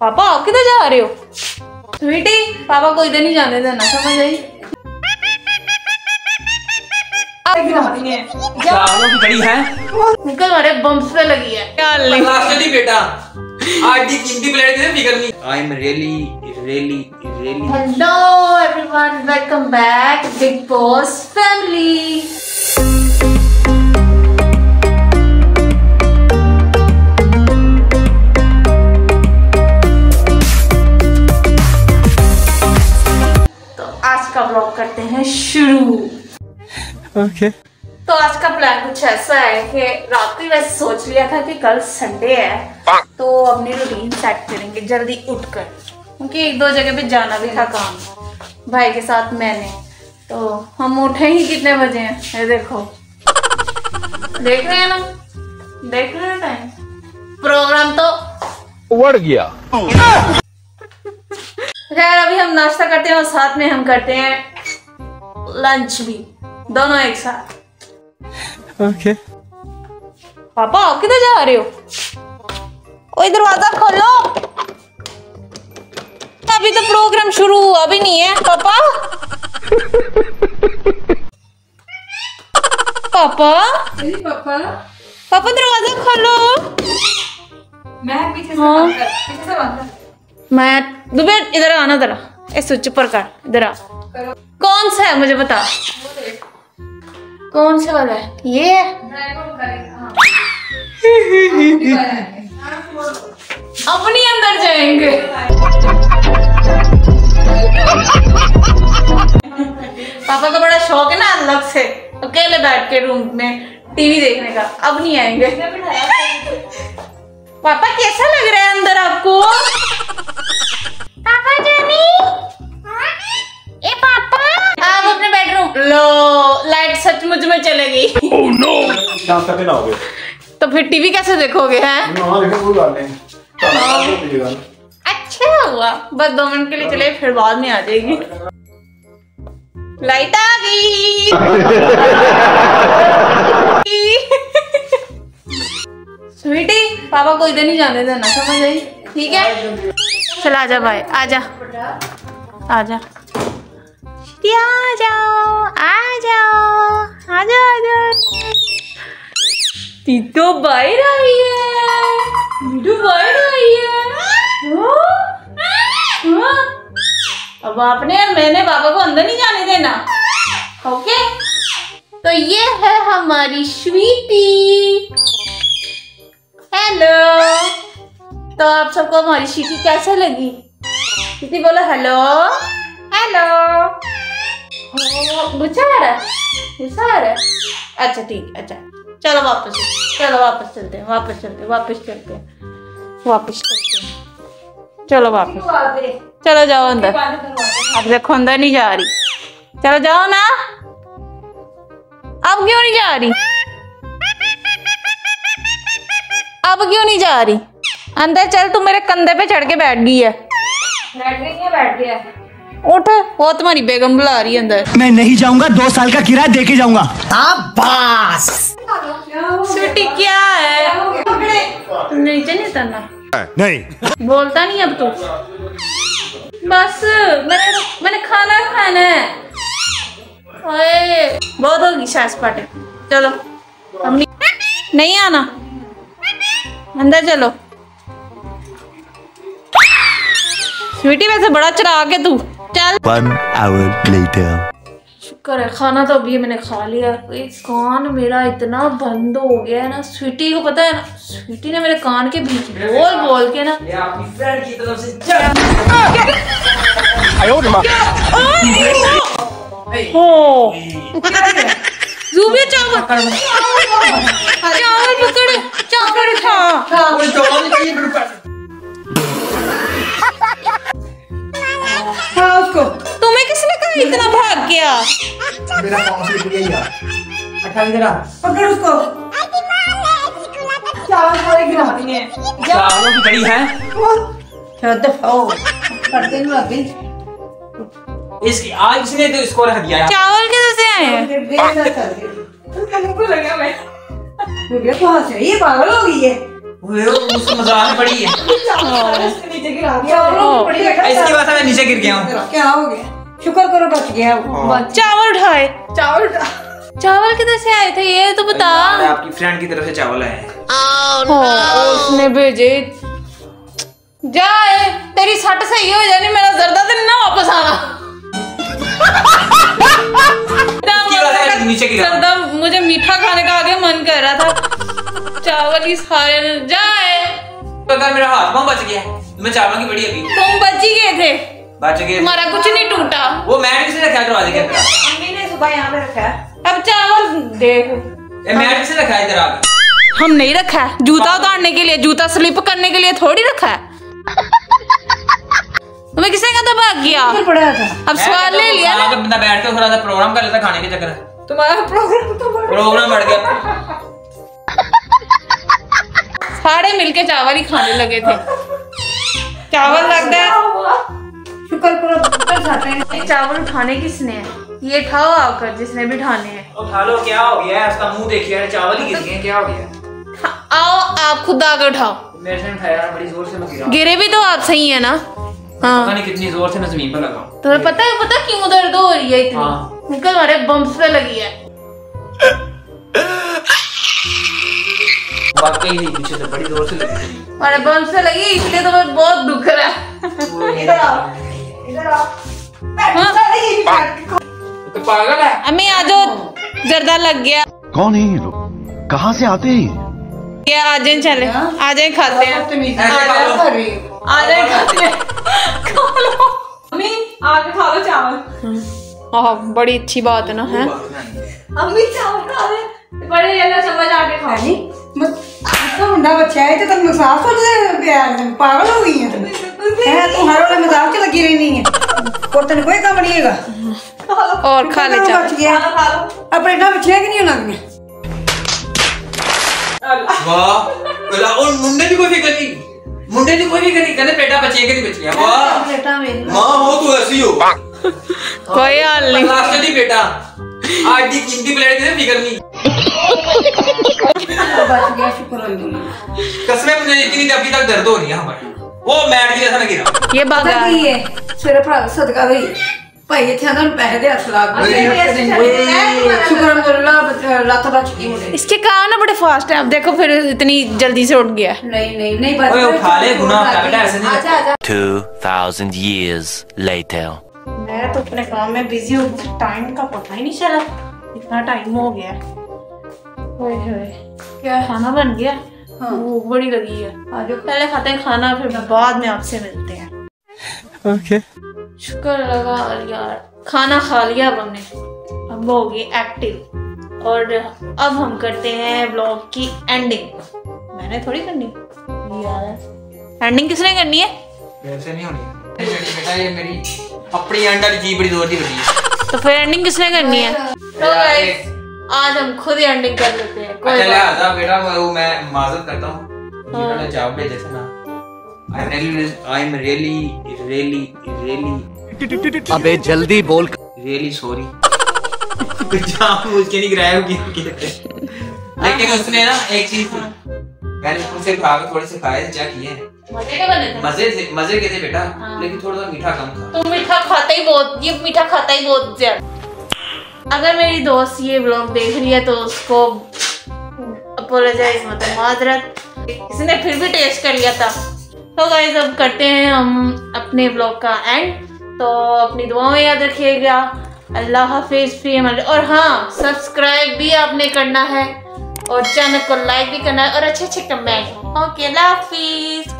पापा आप किधर जा रहे हो? स्वीटी पापा को इधर नहीं जाने देना समझ आई? चावलों की कड़ी है? निकल मारे बम्स पे लगी है। क्या बेटा। आज की कीमती प्लेट की फ़िक्र I am really really really hello everyone welcome back big boss family का ब्लॉग करते हैं शुरू। ओके तो आज का प्लान कुछ ऐसा है कि रात को वैसे सोच लिया था कि कल संडे है तो अपनी रूटीन सेट करेंगे जल्दी उठकर। क्योंकि एक दो जगह पे जाना भी था काम भाई के साथ मैंने। तो हम उठे ही कितने बजे हैं? ये देखो। देख रहे हैं ना? देख रहे हैं टाइम प्रोग्राम तो उड़ गया। खैर अभी हम नाश्ता करते हैं और साथ में हम करते हैं लंच भी दोनों एक साथ। ओके पापा आप किधर जा रहे हो? ओए दरवाज़ा खोलो। अभी तो प्रोग्राम शुरू हुआ भी नहीं है पापा। पापा। पापा। पापा दरवाज़ा खोलो। मैं पीछे से हाँ। बंद कर पीछे से बंद कर। मैं दुबे इधर आना जरा। ए, स्विच पर कर, इधर आ। कौन सा है, मुझे बता। कौन सा वाला है? ये हाँ? अपनी अंदर जाएँगे। पापा को बड़ा शौक है ना अलग से। अकेले बैठ के रूम में टीवी देखने का। अब नहीं आएँगे। पापा कैसा लग रहा है अंदर आपको? पापा जानी। ए पापा। आप अपने बेडरूम लो लाइट सचमुच में चले गई। शाम तक ना होगे तो फिर टीवी कैसे देखोगे हैं? हाँ। पीजिएगा। अच्छा हुआ। बस दो मिनट के लिए चले फिर बाद में आ जाएगी। लाइट आ गई। पापा को इधर नहीं जाने देना समझ आई? ठीक है? चल आजा भाई आजा आजा स्वीटी, आ जाओ आ जाओ आ जाओ आ जाओ तीतो बाहर आई है। मीठू बाहर आई है। हाँ? हाँ? अब आपने और मैंने पापा को अंदर नहीं जाने देना। ओके? तो ये है हमारी स्वीटी। हेलो। तो आप सबको हमारी स्वीटी कैसे लगी? स्वीटी बोलो हेलो। हेलो। हो, गुस्सा आ रहा है? गुस्सा आ रहा है? अच्छा ठीक अच्छा। चलो वापस चलो वापस चलते हैं वापस चलते हैं वापस चलते हैं वापस चलते हैं। चलो वापस। चलो जाओ अंदर। अब देखो अंदर नहीं जा रही। चलो जाओ ना। अब क्यों नहीं जा रही? अब क्यों नहीं जा रही? अंदर चल तू मेरे कंधे पे चढ़ के बैठ गई है। बैठ गई है बैठ गया उठ वो तुम्हारी बेगम बुला रही है अंदर। मैं नहीं जाऊँगा दो साल का किराया दे के जाऊँगा स्वीटी क्या है? नीचे नहीं उतरना नहीं। बोलता नहीं अब तू। बस मैंने मैंने खाना खाना है। ओए बहुत होगी सास पाटे चलो अब नहीं आना। अंदर चलो। स्वीटी वैसे बड़ा चढ़ा के तू। चल। One hour later. शुक्र है खाना तो अभी मैंने खा लिया। कान मेरा इतना बंद हो गया है ना। स्वीटी को पता है ना स्वीटी ने मेरे कान के बीच बोल बोल के ना ये आपकी फ्रेंड की तरफ़ से जा- हो जूबे चावल चावल पकड़। चावल खा कोई जवाब नहीं चाहिए मेरे हाँ उसको। तुम्हें किसने कहा इतना भाग गया? मेरा काम निकल गया अच्छा इधर पकड़ उसको। चावल की बात है। चावलों की कड़ी है? शट करते नहीं अभी। इसकी आज इसने तो इसको रख दिया चावल कैसे से आए हैं? मुझे कहाँ से? ये पागल हो गई है। उसको मज़ाक में पड़ी है। नीचे गिरा दिया इसकी वजह से मैं नीचे गिर गया हूँ। क्या हो गया? शुक्र करो बच गया चावल उठाए। चावल चावल किधर से आए थे? ये तो बता। आपकी फ्रेंड की तरफ़ से चावल आए हैं। ओ, उसने भेजे। जाए तेरी सट सही हो जानी मेरा जर्दा तो ना वापस आना। नीचे गिरा। जर्दा मुझे मीठा खाने का आगे मन कर रहा था। चावल ही सारे जाए। अगर मेरा हाथ पाँव बच गया मैं चावल की बड़ी अभी। तुम बच ही गए थे। बच गए। तुम्हारा कुछ नहीं टूटा। वो मैट किसने रखा दरवाजे के अंदर। अम्मी ने सुबह यहाँ पे रखा है। अब चावल देख। ये मैट किसने रखा है इधर आगे। हम नहीं रखा है। जूता उतारने के लिए जूता स्लिप करने के लिए थोड़ी रखा है। तुम्हें किसने कहा था भाग गया? पड़ा था। अब सवाल ले लिया ना। बंदा बैठ के थोड़ा सा प्रोग्राम कर लेता खाने के चक्कर में। तुम्हारा प्रोग्राम तो प्रोग्राम बढ़ गया। सारे मिलके चावल ही खाने लगे थे। चावल लगता है। शुक्र करो जाते हैं चावल उठाने किसने? है ये खाओ आकर जिसने भी उठाने हैं। ओ खा लो क्या हो गया? है उसका मुँह देखिए यार चावल ही गिर गए क्या हो गया? आओ आप खुद आकर उठाओ। मेरे से उठाया बड़ी ज़ोर से मैं गिरा गिरे भी तो आप सही है ना? पता हाँ नहीं कितनी ज़ोर से मैं ज़मीन पर लगा हूँ। तुम्हें पता है पता क्यों दर्द हो रही है इतनी? हाँ। निकल हमारे बम्स पे लगी है। वाकई ही पीछे से बड़ी ज़ोर से लगी हमारे बम्स पे लगी इसलिए तुम्हें बहुत दुख रहा है। इधर आओ इधर आओ। हाँ। ही तो पागल है। अम्मी आ जाओ जर्दा लग गया। कौन है ये लोग? कहाँ से आते हैं क्या आ जाए चले। आ जाए खाते हैं। ऐसे खा लो कर रही हो। आ जाए खाते हैं। खा लो आके खा लो चावल। आह, बड़ी अच्छी बात है ना है? अम्मी बड़े येलो चम्मच आके खाओ नहीं मुंडा बच्चा है तो तुम मज़ाक सोच रहे पागल हो गई है। तुम हर वाले मज़ाक से लगी रहनी है। और तेन कोई काम नहीं है और खा ले चावल। बच गया। अपने ना बच्चे कि नहीं होना वाह और मुंडे की कोई फ़िक्र नहीं मुंडे की कोई फ़िक्र नहीं कहते पेटा बचे के नहीं बच वाह। बेटा माँ हो तू ऐसी हो। कोई हाल नहीं लास्ट नहीं बेटा आज दी कीमती प्लेट की फिक्र नहीं बच गया शुक्र अल्लाह कसमें मुझे यकीन नहीं अभी तक दर्द हो रही है हमारी वो मैट की जैसा मैं गिरा ये ਪਤਾ बागा ਕੀ ਹੈ ਸਵੇਰੇ ਭਰਾ ਦਾ ਸਦਕਾ ਵੀ ਭਾਈ ਇੱਥੇ ਆਂਦਾ ਨੂੰ ਪੈਸੇ ਦੇ ਹੱਥ ਲੱਗ ਗਏ ਸ਼ੁਕਰ ਅੱਲਾਹ ਲੱਤ ਬਚ ਗਈ ਮੁੰਡੇ इसके कान ना बड़े फास्ट है अब देखो फिर इतनी जल्दी से उठ गया ਨਹੀਂ ਨਹੀਂ ਨਹੀਂ ਬਚ ओए उठा ले गुनाह होता है बेटा ऐसे नहीं आजा आजा 2000 years later मैं तो अपने काम में बिज़ी हूँ टाइम का पता ही नहीं चला। इतना टाइम हो गया ओए होए। क्या? खाना बन गया? हाँ। भूख बड़ी लगी है। आजो पहले खाते हैं खाना फिर बाद में आपसे मिलते हैं। ओके शुक्र लगा यार। खाना खा लिया अब हमने। अब हो गए एक्टिव और अब हम करते हैं ब्लॉग की एंडिंग मैंने थोड़ी करनी। यार। एंडिंग किसने करनी है? मेरे से नहीं होनी। बेटा ये मेरी अपनी अंडा की बड़ी ज़ोर दी बड़ी तो फिर एंडिंग किसने करनी है? तो गाइस आज हम खुद ही एंडिंग कर लेते हैं। कोई अच्छा लिहाजा बेटा वो मैं माजरत करता हूँ। हाँ। जिन्होंने जवाब भेजे थे ना। I am really I am really really really अबे जल्दी बोल रियली सॉरी जाम मुझके नहीं गिराया होगी लेकिन उसने ना एक चीज़ उनसे खा के थोड़े से खाए क्या किए हैं। मज़े के बने थे। मज़े थे मज़े के थे बेटा हाँ। लेकिन थोड़ा सा मीठा कम था। तुम मीठा खाता ही बहुत ये मीठा खाता ही बहुत ज़्यादा। अगर मेरी दोस्त ये व्लॉग देख रही है तो उसको अपोलोजाइज मतलब माजरत इसने फिर भी टेस्ट कर लिया था। तो गाइज़ अब करते हैं हम अपने व्लॉग का एंड तो अपनी दुआओं में याद रखिएगा। अल्लाह हाफिज फ़ी अमान और हाँ सब्सक्राइब भी आपने करना है। और चैनल को लाइक भी करना और अच्छे अच्छे कमेंट ओके लाफिज